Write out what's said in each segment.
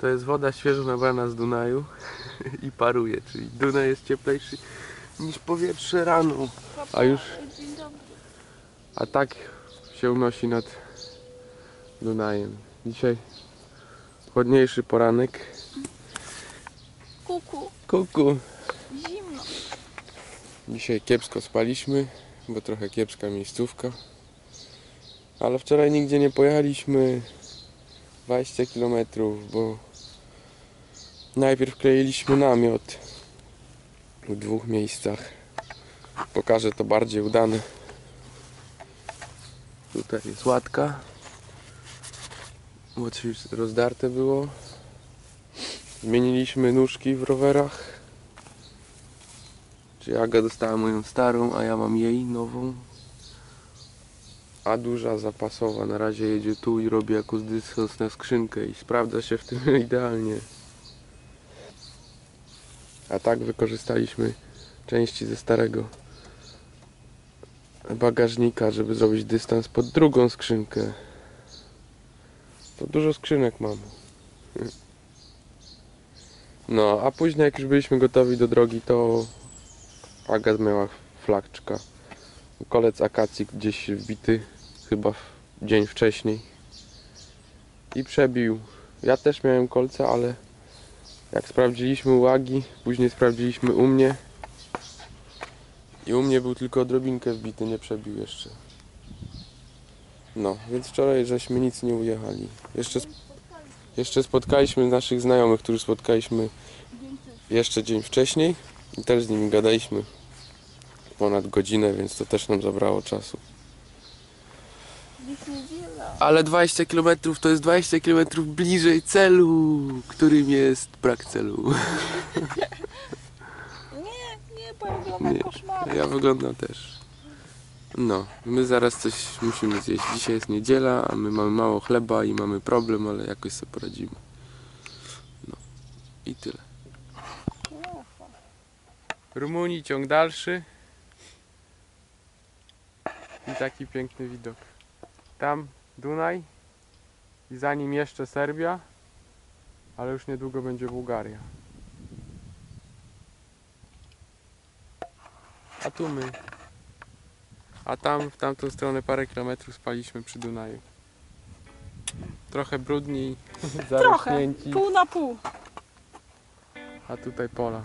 To jest woda świeżo nabrana z Dunaju i paruje, czyli Dunaj jest cieplejszy niż powietrze rano. A już, a tak się unosi nad Dunajem. Dzisiaj chłodniejszy poranek. Kuku, Kuku. zimno. Dzisiaj kiepsko spaliśmy, bo trochę kiepska miejscówka. Ale wczoraj nigdzie nie pojechaliśmy 20 km, bo najpierw kleiliśmy namiot w dwóch miejscach. Pokażę to bardziej udane. Tutaj jest łatka. Bo rozdarte było. Zmieniliśmy nóżki w rowerach. Czyli Aga dostała moją starą, a ja mam jej nową. A duża zapasowa na razie jedzie tu i robi jako dystans na skrzynkę i sprawdza się w tym idealnie. A tak wykorzystaliśmy części ze starego bagażnika, żeby zrobić dystans pod drugą skrzynkę. To dużo skrzynek mam. No, a później jak już byliśmy gotowi do drogi, to Aga miała flagczka. Kolec akacji gdzieś wbity, chyba dzień wcześniej. I przebił. Ja też miałem kolce, ale jak sprawdziliśmy u Agi, później sprawdziliśmy u mnie. I u mnie był tylko odrobinkę wbity, nie przebił jeszcze. No, więc wczoraj żeśmy nic nie ujechali. Jeszcze, jeszcze spotkaliśmy naszych znajomych, których spotkaliśmy jeszcze dzień wcześniej. I też z nimi gadaliśmy ponad godzinę, więc to też nam zabrało czasu. Ale 20 km to jest 20 km bliżej celu, którym jest brak celu. Nie, nie, bo ja wyglądam Nie. koszmarnie. Ja wyglądam też. No, my zaraz coś musimy zjeść. Dzisiaj jest niedziela, a my mamy mało chleba i mamy problem, ale jakoś sobie poradzimy. No i tyle. Rumunii ciąg dalszy. I taki piękny widok. Tam Dunaj i za nim jeszcze Serbia, ale już niedługo będzie Bułgaria. A tu my. A tam w tamtą stronę parę kilometrów spaliśmy przy Dunaju. Trochę brudni, Trochę, zarośnięci, pół na pół. a tutaj pola.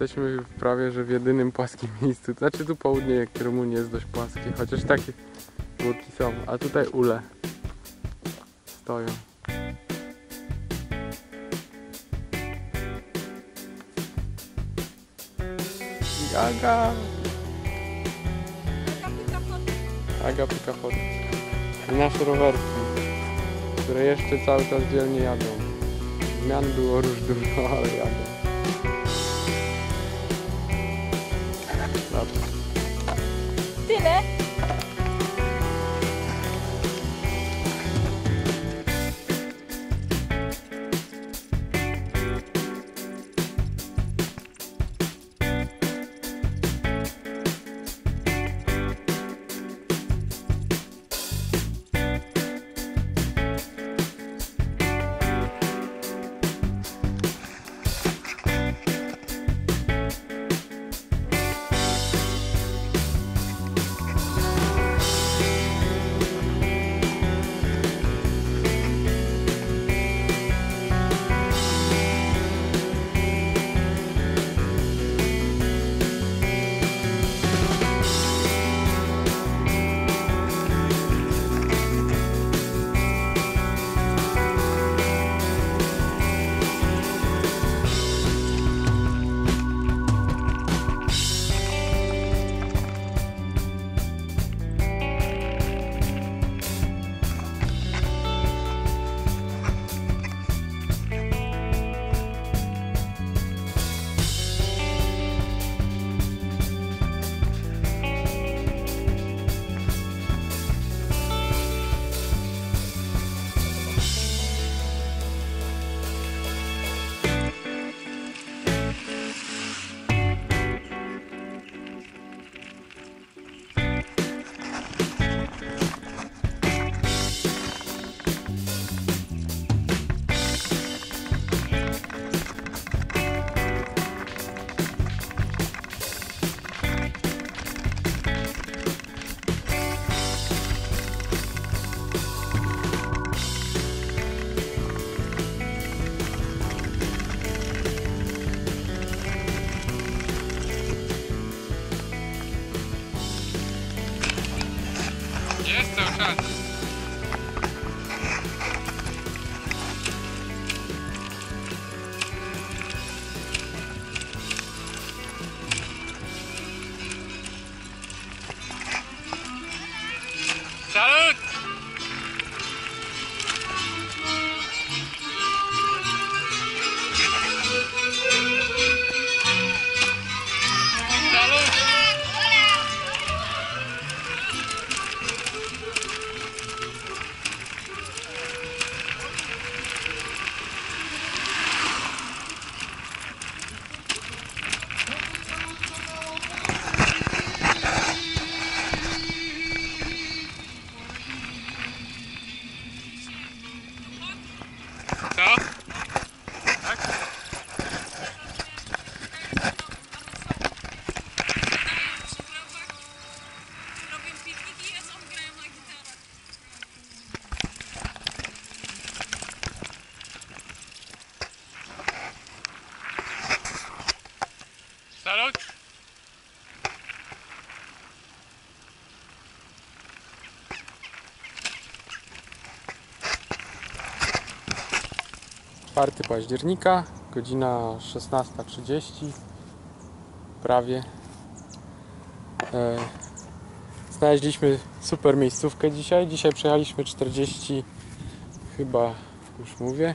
Jesteśmy prawie że w jedynym płaskim miejscu. Znaczy tu południe jak Rumunii jest dość płaskie, chociaż takie górki są. A tutaj ule stoją. Aga! Aga pyka pod. I nasze rowerki, które jeszcze cały czas dzielnie jadą. Zmian było róż ale jadą. Dobrze. Tyle. 4 października, godzina 16.30 prawie. E, znaleźliśmy super miejscówkę dzisiaj. Dzisiaj przejechaliśmy 40, chyba już mówię.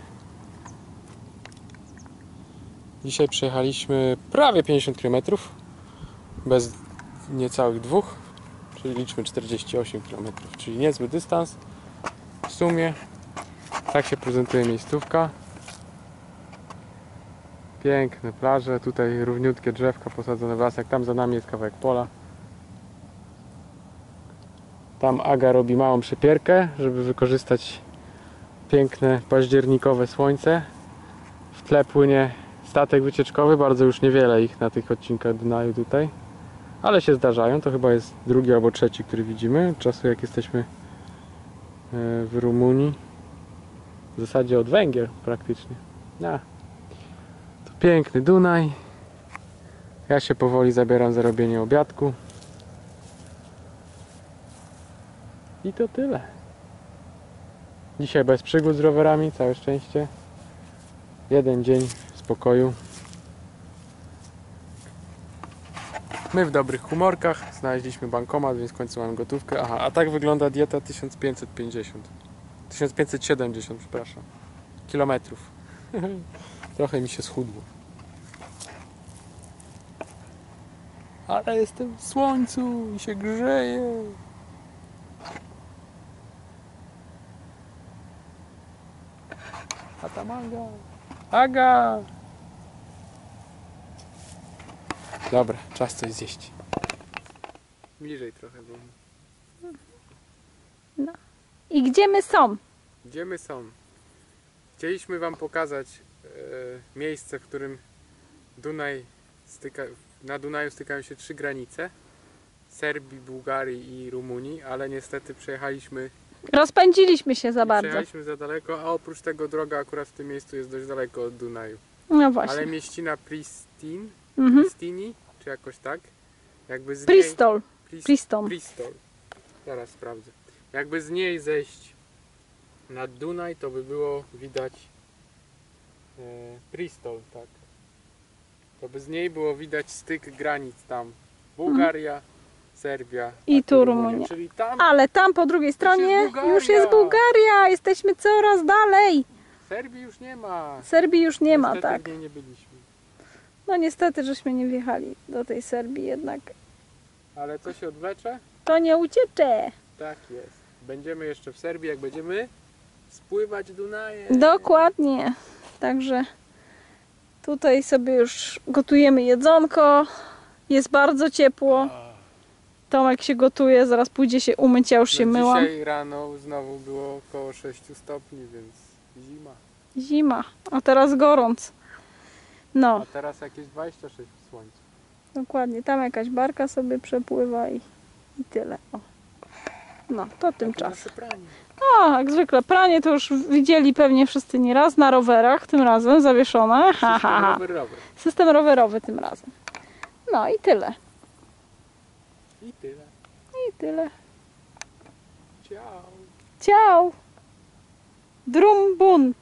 Dzisiaj przejechaliśmy prawie 50 km bez niecałych dwóch, czyli liczmy 48 km, czyli niezły dystans w sumie. Tak się prezentuje miejscówka. Piękne plaże, tutaj równiutkie drzewka posadzone w lasach. Tam za nami jest kawałek pola. Tam Aga robi małą przepierkę, żeby wykorzystać piękne październikowe słońce. W tle płynie statek wycieczkowy, bardzo już niewiele ich na tych odcinkach Dunaju tutaj. Ale się zdarzają, to chyba jest drugi albo trzeci, który widzimy. od Czasu jak jesteśmy e, w Rumunii. W zasadzie od Węgier praktycznie. A. Piękny Dunaj. Ja się powoli zabieram za robienie obiadku. I to tyle. Dzisiaj bez przygód z rowerami, całe szczęście. Jeden dzień spokoju. My w dobrych humorkach. Znaleźliśmy bankomat, więc w końcu mamy gotówkę. Aha, a tak wygląda dieta 1550. 1570, przepraszam. Kilometrów. Trochę mi się schudło. Ale jestem w słońcu i się grzeję. A tam Aga. Aga! Dobra, czas coś zjeść. Bliżej trochę, bo... I gdzie my są? Gdzie my są? Chcieliśmy Wam pokazać e, miejsce, w którym Dunaj styka, na Dunaju stykają się trzy granice. Serbii, Bułgarii i Rumunii, ale niestety przejechaliśmy, Rozpędziliśmy się za bardzo. przejechaliśmy za daleko, a oprócz tego droga akurat w tym miejscu jest dość daleko od Dunaju. No właśnie. Ale mieścina Pristin, Mhm. Pristini, czy jakoś tak? Jakby z niej, Bristol. Pris- Priston. Bristol. Zaraz sprawdzę. Jakby z niej zejść nad Dunaj, to by było widać e, Bristol, tak. To by z niej było widać styk granic tam. Bułgaria, Serbia I tu Rumunia. Czyli tam Ale tam po drugiej stronie Bułgaria. już jest Bułgaria. Jesteśmy coraz dalej. Serbii już nie ma. Serbii już nie ma, Niestety tak. w niej nie byliśmy. No niestety, żeśmy nie wjechali do tej Serbii jednak. Ale co się odwlecze? To nie uciecze. Tak jest. Będziemy jeszcze w Serbii, jak będziemy spływać Dunajem. Dokładnie. Także tutaj sobie już gotujemy jedzonko. Jest bardzo ciepło. Tomek się gotuje, zaraz pójdzie się umyć, ja już się no myłam. Dzisiaj rano znowu było około 6 stopni, więc zima. Zima, a teraz gorąc. No, A teraz jakieś 26 w słońcu. dokładnie. Tam jakaś barka sobie przepływa i, i tyle. O. No, to tymczasem. O, jak zwykle. Pranie to już widzieli pewnie wszyscy nieraz na rowerach, tym razem zawieszone. Ha, ha, ha. System rowerowy tym razem. No i tyle. I tyle. I tyle. Ciao. Ciao. Drum bun.